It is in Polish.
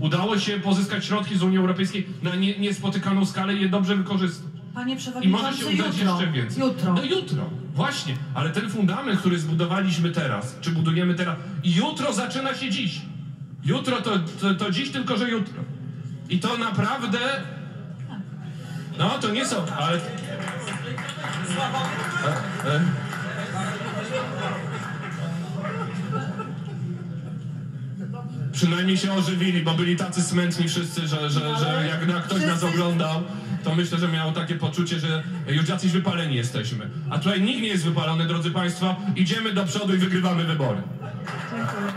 Udało się pozyskać środki z Unii Europejskiej na nie, niespotykaną skalę i je dobrze wykorzystać. Panie I może się udać jutro. jeszcze więcej. Jutro. No jutro, właśnie. Ale ten fundament, który zbudowaliśmy teraz, czy budujemy teraz, jutro zaczyna się dziś. Jutro to, to, to dziś, tylko że jutro. I to naprawdę... No, to nie są, ale... E, e. Przynajmniej się ożywili, bo byli tacy smętni wszyscy, że, że, że jak na ktoś nas oglądał, to myślę, że miał takie poczucie, że już jacyś wypaleni jesteśmy. A tutaj nikt nie jest wypalony, drodzy Państwo. Idziemy do przodu i wygrywamy wybory. Dziękuję.